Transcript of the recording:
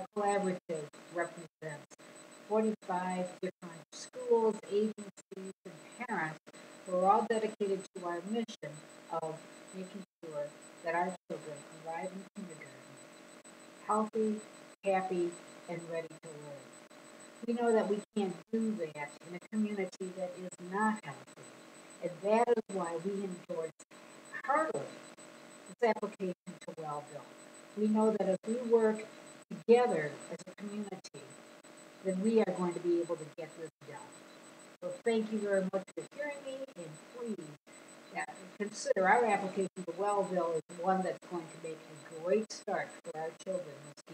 collaborative represents 45 different schools, agencies, and parents who are all dedicated to our mission of making sure that our children arrive in kindergarten healthy, happy, and ready to learn. We know that we can't do that in a community that is not healthy, and that is why we endorse heartily this application to Wellville. We know that if we work together as a community, then we are going to be able to get this done. So thank you very much for hearing me, and please yeah, consider our application to Wellville as one that's going to make a great start for our children County.